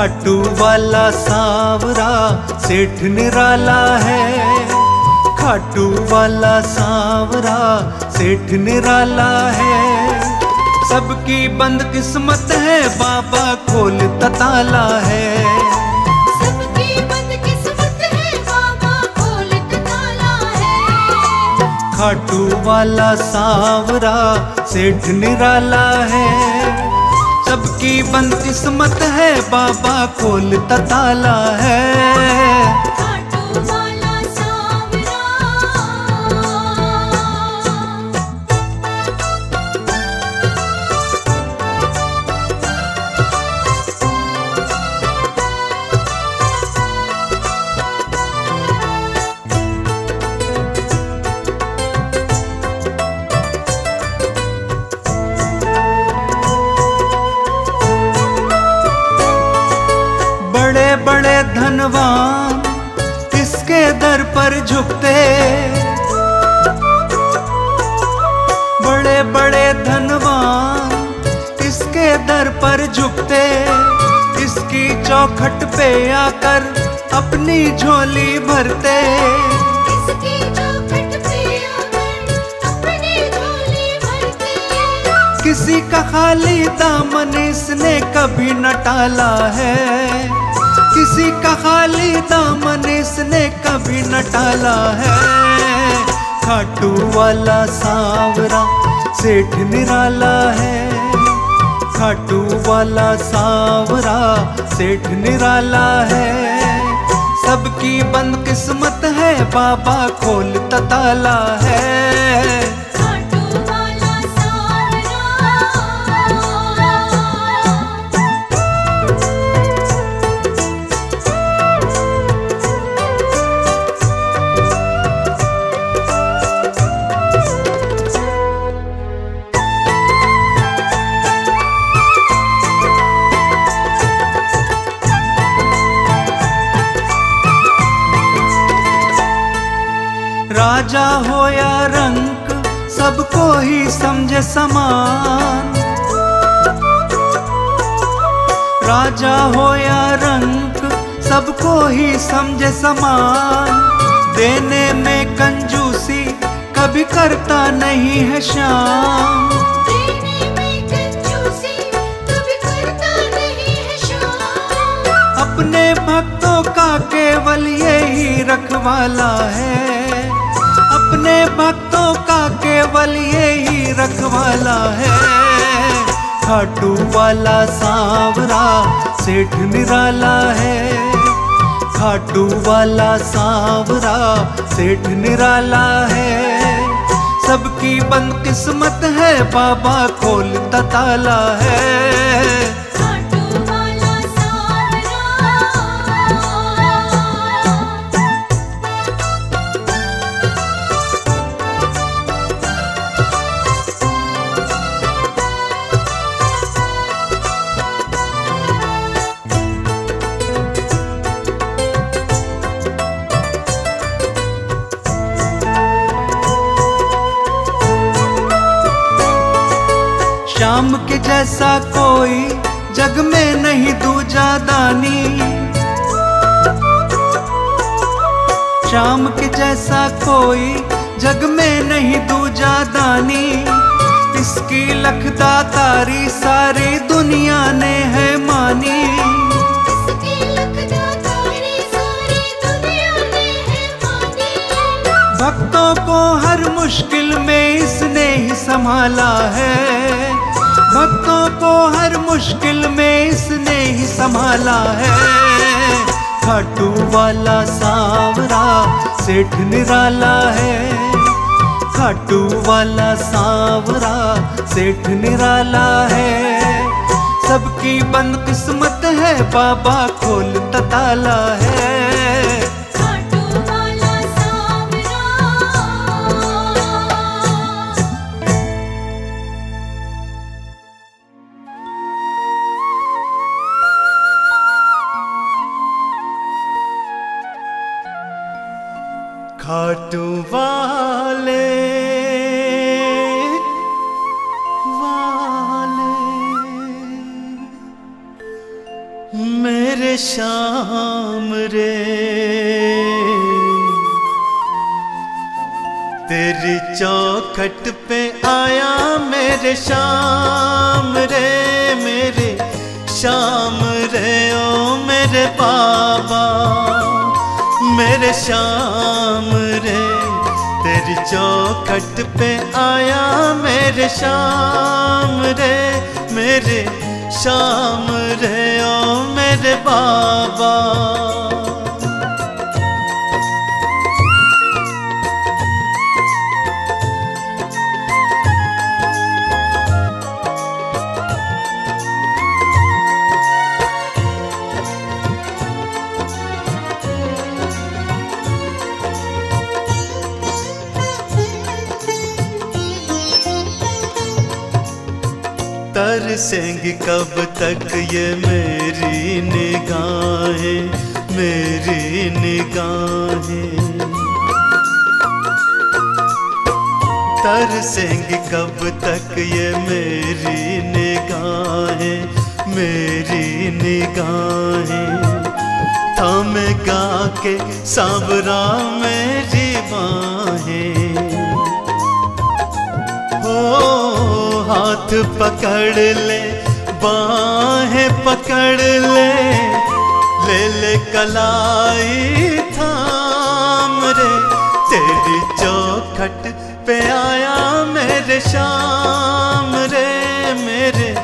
खाटू वाला सांवरा सेठ निराला है। खाटू वाला सांवरा सेठ निराला है। सबकी बंद किस्मत है बाबा खोल ताला है। सबकी बंद किस्मत है बाबा खोलत ताला है। खाटू वाला सांवरा सेठ निराला है। सबकी बंद किस्मत है बाबा खोलता ताला है। बड़े धनवान इसके दर पर झुकते? बड़े बड़े धनवान इसके दर पर झुकते? इसकी चौखट पे आकर अपनी झोली भरते? इसकी चौखट पे आकर अपनी झोली भरते किसी का खाली दामन इसने कभी न टाला है। किसी का खाली दामन इसने कभी न टाला है। खाटू वाला सांवरा सेठ निराला है। खाटू वाला सांवरा सेठ निराला है। सबकी बंद किस्मत है, बाबा खोल ताला है। सबको ही समझे समान। राजा हो या रंक सबको ही समझे समान। देने में कंजूसी कभी करता नहीं है श्याम। देने में कंजूसी कभी करता नहीं है शाम अपने भक्तों का केवल यही रखवाला है। केवल यही रखवाला है। खाटू वाला सांवरा सेठ निराला है। खाटू वाला सांवरा सेठ निराला है। सबकी बंद किस्मत है, बाबा खोलता ताला है। श्याम के जैसा कोई जग में नहीं दूजा दानी। श्याम के जैसा कोई जग में नहीं दूजा दानी। इसकी लखदातारी सारी दुनिया ने है मानी। इसकी लखदातारी सारी दुनिया ने है मानी। भक्तों को हर मुश्किल में इसने ही संभाला है। मुश्किल में इसने ही संभाला है। खाटू वाला सांवरा सेठ निराला है। खाटू वाला सांवरा सेठ निराला है। सबकी बंद किस्मत है, बाबा खोल तताला है। खाटू वाले वाले। मेरे शाम रे, तेरी चौखट पे आया मेरे शाम रे, मेरे शाम रे, ओ मेरे बाबा। मेरे शाम रे, तेरी चौखट पे आया मेरे शाम रे, मेरे शाम रे, ओ मेरे बाबा। तरसेंगी कब तक ये मेरी निगाहें मेरी निगाहें? तरसेंगी कब तक ये मेरी निगाहें मेरी निगाहें? गा के सांवरा मेरी बाहें। हाथ पकड़ ले, बाहें पकड़ ले। ले ले कलाई थाम रे, तेरी चौखट पे आया मेरे शाम रे, मेरे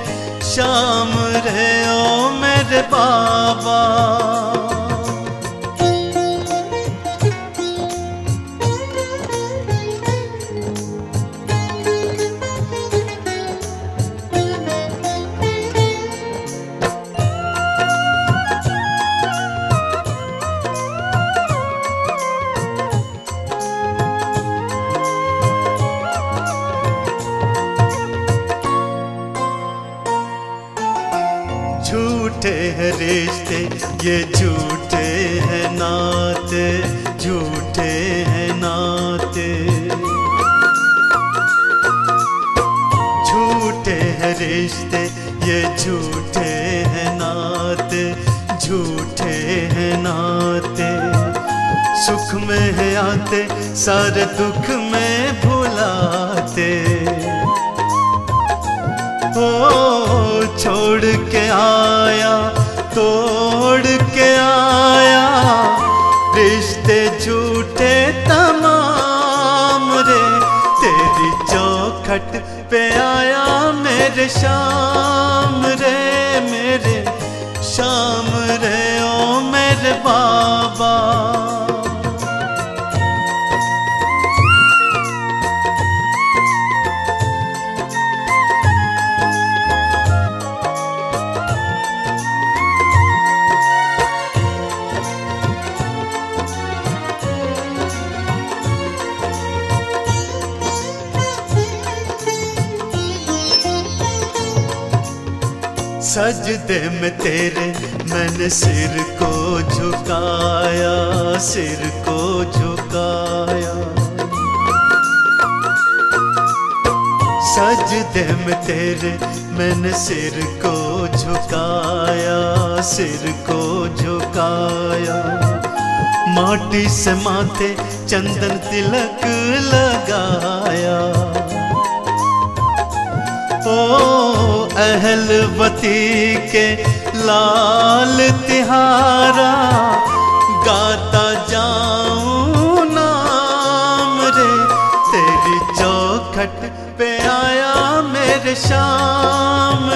शाम रे, ओ मेरे बाबा। ये झूठे हैं नाते, झूठे हैं नाते। झूठे हैं रिश्ते, ये झूठे हैं नाते, झूठे हैं नाते। सुख में है आते, सारे दुख में भुलाते। ओ, छोड़ के आया तोड़ तेरी चौखट पे आया मेरे शाम रे मेरे शाम रे ओ मेरे बाबा। सजदे में तेरे मैंने सिर को झुकाया, सिर को झुकाया। सजदे में तेरे मैंने सिर को झुकाया, सिर को झुकाया। माटी से माथे चंदन तिलक लगाया। ओ अहलवती के लाल तिहारा गाता जाऊँ नाम रे। तेरी चौखट पे आया मेरे शाम